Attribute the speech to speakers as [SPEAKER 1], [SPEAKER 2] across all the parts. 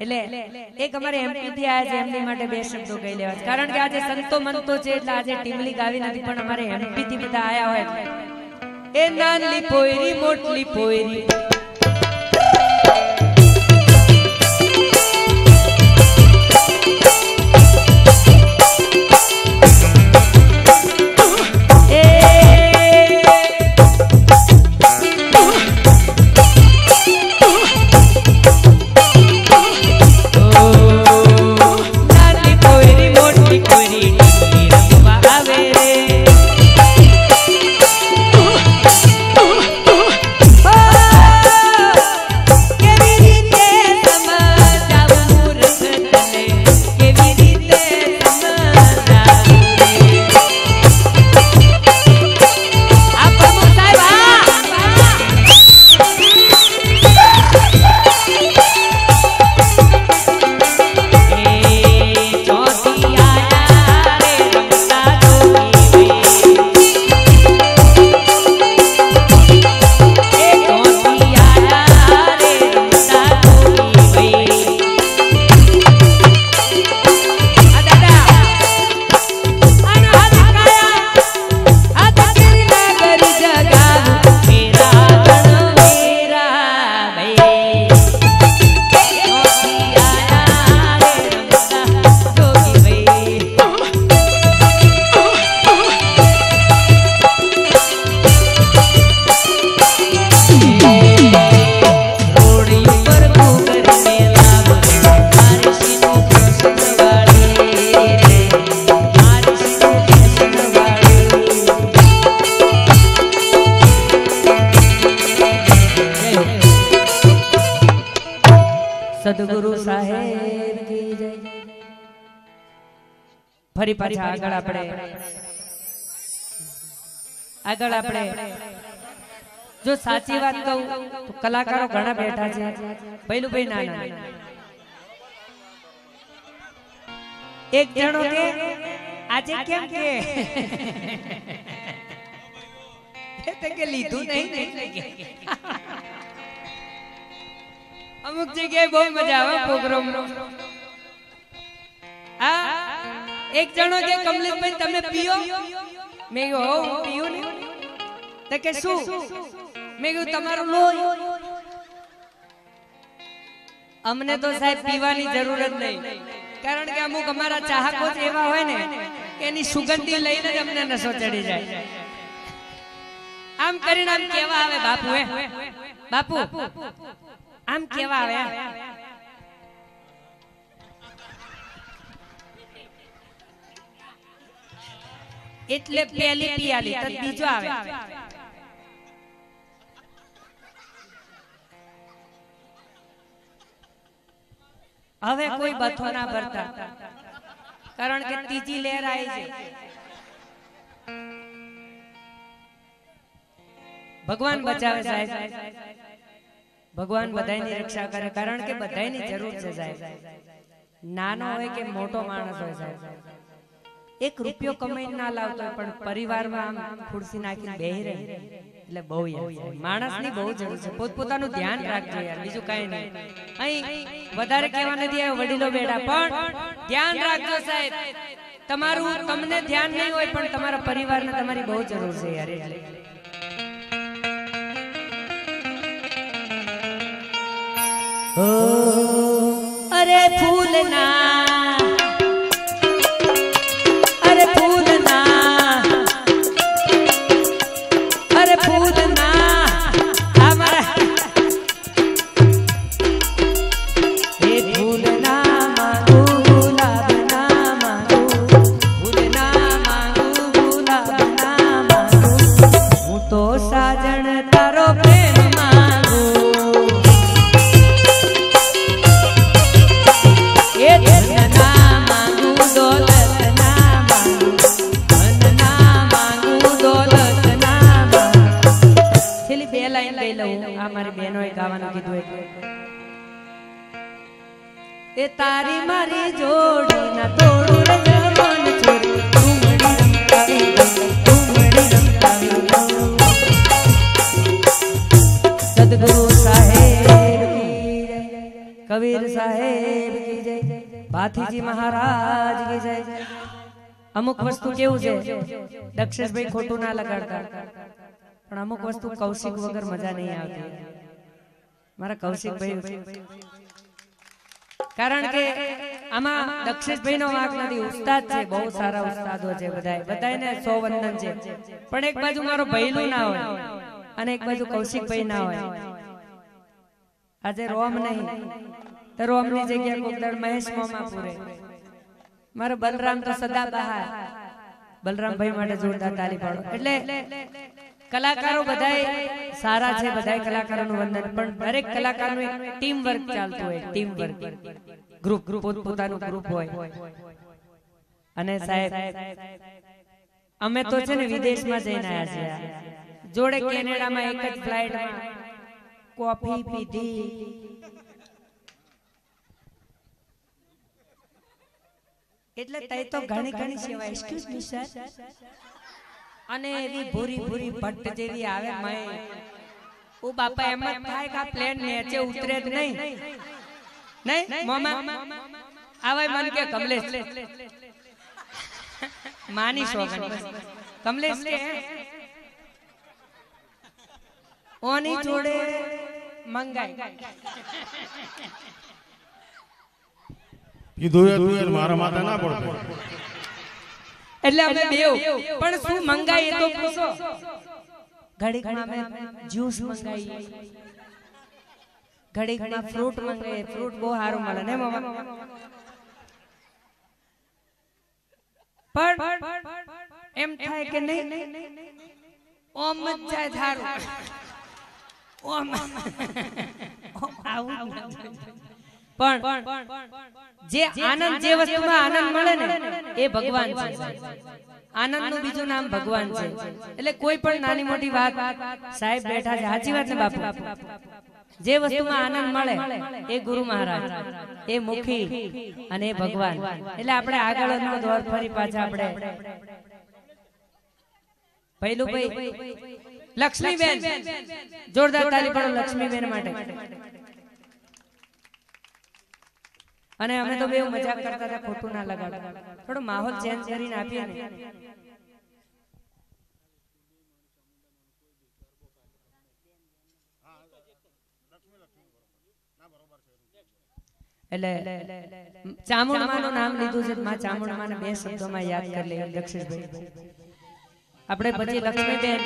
[SPEAKER 1] એટલે એક અમારે એમપી થી છે, એમની માટે બે શબ્દો કહી લેવા કારણ કે આજે સંતો મંતો છે, એટલે આજે ટીમલી ગાવી નથી, પણ અમારે એમપી થી બધા આયા હોય. એ નાનલી પોયરી, મોટલી પોયરી. ફરી પાછા આગળ આપણે આગળ આપણે જો સાચી વાત કહું તો કલાકારો ઘણા બેઠા છે. પહેલું ભાઈ ના એક જણો કે આજે કેમ કે? કે? લીધું નહીં. અમુક જગ્યાએ બહુ મજા આવે પ્રોગ્રામ આ એક જણો કે કમલેશભાઈ તમે પીઓ? મેં કીધું હો હું ને? તો કે શું? મેં કીધું તમારું લોહી. અમને તો સાહેબ પીવાની જરૂર જ નહીં. કારણ કે અમુક અમારા ચાહકો જ એવા હોય ને કે એની સુગંધી લઈને જ અમને નશો ચડી જાય. આમ કરીને આમ કેવા આવે બાપુ હે બાપુ આમ કેવા આવે? એટલે પહેલી પિયાલી તો બીજો આવે. હવે કોઈ બથો ના ભરતા. કારણ કે ત્રીજી લહેર આવી છે. ભગવાન બચાવે સાહેબ. ભગવાન બધાની રક્ષા કરે. કારણ કે બધાયની જરૂર છે સાહેબ. નાનો હોય કે મોટો માણસ હોય સાહેબ. એક રૂપિયો કમાઈને ના લાવતો પણ પરિવારમાં આમ ખુરશી નાખીને બેહી રહે. એટલે બહુ. માણસની બહુ જરૂર છે. પોતપોતાનું ધ્યાન રાખજો યાર બીજું કઈ નહીં. અહીં વધારે કહેવા નથી આવ્યો વડીલો બેઠા પણ ધ્યાન રાખજો સાહેબ. તમારું તમને ધ્યાન નહીં હોય પણ તમારા પરિવારને તમારી બહુ જરૂર છે યાર એટલે. અરે ફૂલના તો સાજણ તારો પ્રેમ માંગુ. એ બે લાઈન લઈ લઉં. આ મારી એ તારી મારી જોડી ના તોડું રે જવાન છોરી ઘૂમડી રમતાવી ગઈ, સદગુરુ સાહેબ કબીર સાહેબ કી જય. ભાથીજી મહારાજ કી જય. અમુક વસ્તુ કેવું છે? દક્ષેશભાઈ ખોટું ના લગાડતા. પણ અમુક વસ્તુ કૌશિક વગર મજા નહીં આવતી. મારા કૌશિકભાઈ કારણ કે આમાં દક્ષેશભાઈ નો વાંક નથી ઉસ્તાદ છે બહુ સારા ઉસ્તાદો છે બધા બધાને સો વંદન છે. પણ એક બાજુ મારો ભૈલું ના હોય. અને એક બાજુ કૌશિકભાઈ ના હોય. આજે રોમ નહીં તો રોમની જગ્યા કોક મહેશ મોમાં પૂરે. મારો બલરામ તો સદા બહાર. બલરામભાઈ માટે જોરદાર તાલી પાડો. એટલે કલાકારો બધા સારા છે બધાય કલાકારોનું વંદન. પણ દરેક કલાકારનું ટીમ વર્ક ચાલતું હોય ટીમ વર્ક ગ્રુપ ગ્રુપ પોતાનું ગ્રુપ હોય. અને સાહેબ અમે તો છે ને વિદેશમાં જઈને આવ્યા છીએ. જોડે કેનેડામાં એક જ ફ્લાઇટમાં કોફી પીધી. એટલે તઈ તો ઘણી ઘણી સેવા એક્સક્યુઝ મી સર અને એવી ભૂરી ભૂરી ભટ્ટ જેવી આવે મય. ઓ બાપા એમ જ થાય કે આ પ્લેન નીચે ઉતરે જ નહીં. નહીં. મોમા? આવે મન કે કમલેશ. માની શોગન કમલેશ કે? ઓની જોડે મંગાઈ.
[SPEAKER 2] કીધું યાર મારા માથે ના પડતો
[SPEAKER 1] એટલે અમે બેવ પણ શું મંગાઈ એ તો પૂછો. ઘડીકમાં અમે જ્યુસ મંગાઈ ઘડીકમાં ફ્રૂટ મંગાઈએ. ફ્રૂટ બહુ સારું મળે ને મમ્મા પણ એમ થાય કે નહીં? ઓમ જ જાય ધારું ઓમ ઓમ આવું જ ન થાય. પણ જે આનંદ જે વસ્તુમાં આનંદ મળે ને એ ભગવાન છે. આનંદનું બીજું નામ ભગવાન છે. એટલે કોઈ પણ નાની મોટી વાત સાહેબ બેઠા છે સાચી વાત ને બાપુ? જે વસ્તુમાં આનંદ મળે એ ગુરુ મહારાજ. એ મુખી અને એ ભગવાન. એટલે આપણે આગળ દોર ફરી પાછા આપણે પહેલું ભાઈ લક્ષ્મીબેન. જોરદાર તાલી પાડો લક્ષ્મીબેન માટે. અને અમે તો બે મજાક કરતા હતા ખોટું ના લગાડો થોડો માહોલ ચેન્જ કરીને આપીએ ને. એટલે ચામુંડમા નામ લીધું છે. માં ચામુંડમા બે શબ્દોમાં યાદ કરી લે દક્ષિણભાઈ આપણે પછી લક્ષ્મીબેન.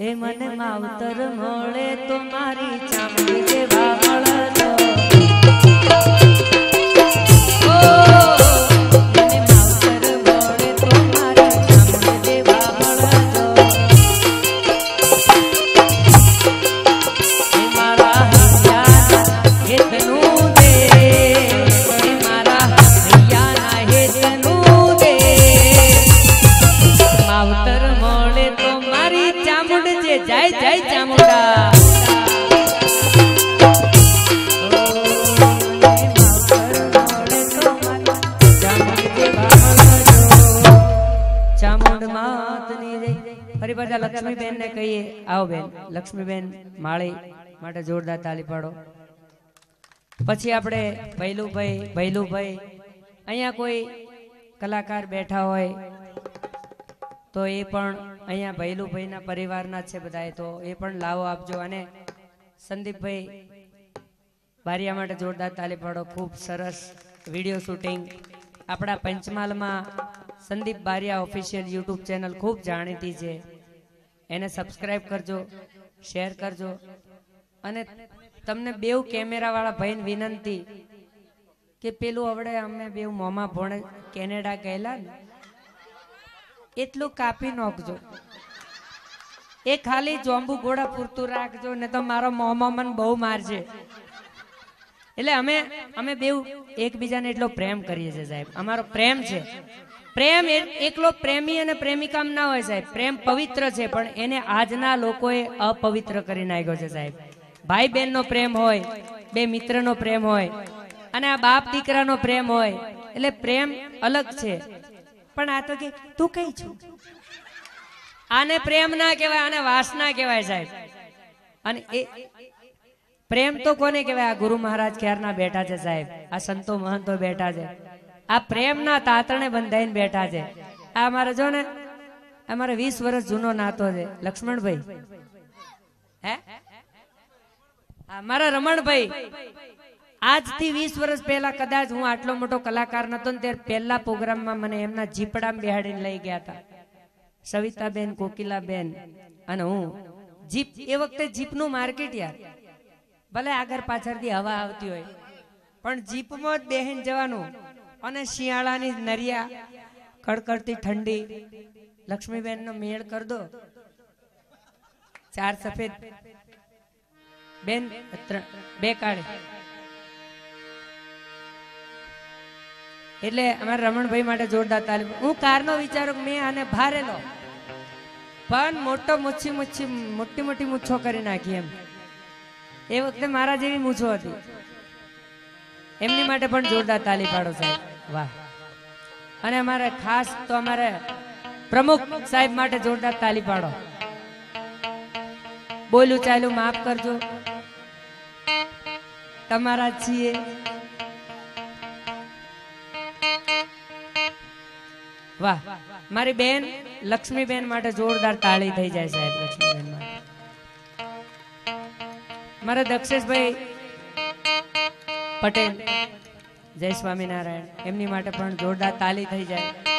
[SPEAKER 1] એ મને માવતર મળે તો મારી ચામડી જેવા માવતર મળે તો મારી ચામુંડ જે જાય જાય ચામુંડા. ફરી પાછા લક્ષ્મીબેન ને કહીએ. આવો બેન, લક્ષ્મીબેન માળી માટે જોરદાર તાલી પાડો. પછી આપણે ભૈલુભાઈ ભૈલુભાઈ. અહીંયા કોઈ કલાકાર બેઠા હોય તો એ પણ અહીંયા ભૈલુભાઈના પરિવારના છે બધા તો એ પણ લાવો આપજો. અને સંદીપભાઈ બારિયા માટે જોરદાર તાલી પાડો. ખૂબ સરસ વીડિયો શૂટિંગ. આપણા પંચમહાલમાં Sandeep Bariya official YouTube channel ખૂબ જાણીતી છે. એને સબસ્ક્રાઈબ કરજો, શેર કરજો. અને તમને બેવ કેમેરાવાળા ભાઈને વિનંતી કે પેલું આવડે, અમે બેવ મોંમાં ભણે કેનેડા ગયેલા ને એટલું કાપી નાખજો એ ખાલી જોંબુ ઘોડા પૂરતું રાખજો ને તો મારો મોમાં બહુ મારજે. એટલે અમે અમે બેવ એકબીજાને એટલો પ્રેમ કરીએ છીએ સાહેબ. અમારો પ્રેમ છે. પ્રેમ એકલો પ્રેમી અને પ્રેમિકામ ના હોય સાહેબ. પ્રેમ પવિત્ર છે, પણ એને આજના લોકોએ અપવિત્ર કરી નાખ્યો છે સાહેબ. ભાઈ બહેનનો પ્રેમ હોય, બે મિત્રનો પ્રેમ હોય, અને આ બાપ દીકરાનો પ્રેમ હોય, એટલે પ્રેમ અલગ છે. પણ આ તો કે તું કઈ છું? આને પ્રેમ ના કહેવાય, આને વાસના કહેવાય સાહેબ. અને એ પ્રેમ તો કોને કહેવાય? આ ગુરુ મહારાજ ક્યારના બેઠા છે સાહેબ? આ સંતો મહંતો બેઠા છે. આ પ્રેમના તાતણે બંધાઈને બેઠા છે. આ અમારે જો ને, અમારે વીસ વર્ષ જૂનો નાતો છે. લક્ષ્મણભાઈ. હે? અમારા રમણભાઈ. આજથી વીસ વર્ષ પહેલા કદાચ હું આટલો મોટો કલાકાર નતો ને ત્યારે પહેલા પ્રોગ્રામમાં મને એમના જીપડામાં બેહાડીને લઈ ગયા હતા. સવિતાબેન, કોકિલાબેન અને હું. જીપ, એ વખતે જીપનું માર્કેટ યાર. ભલે આગળ પાછળથી હવા આવતી હોય. પણ જીપમાં જ બેહીન જવાનું. અને શિયાળાની નરિયા, કડકડતી ઠંડી. લક્ષ્મીબેન નો મેળ કર દો. ચાર સફેદ. બેન બે કાળે. એટલે અમારા રમણભાઈ માટે જોરદાર તાલીમ. હું કારનો વિચારો મેં આને ભારેલો. પણ મોટો મુચ્છી મુચ્છી મોટી મોટી મૂછો કરી નાખી એમ. એ વખતે મારા જેવી મૂછો હતી. એમની માટે પણ જોરદાર તાલી પાડો સાહેબ. વાહ. અને અમારે ખાસ તો અમારે પ્રમુખ સાહેબ માટે જોરદાર તાલી પાડો. બોલું ચાલ્યું, માફ કરજો. તમારા છીએ. વાહ. મારી બેન લક્ષ્મીબેન માટે જોરદાર તાળી થઈ જાય સાહેબ, લક્ષ્મીબેન માટે. મારા દક્ષેશભાઈ પટેલ, જય સ્વામિનારાયણ. એમની માટે પણ જોરદાર તાળી થઈ જાય.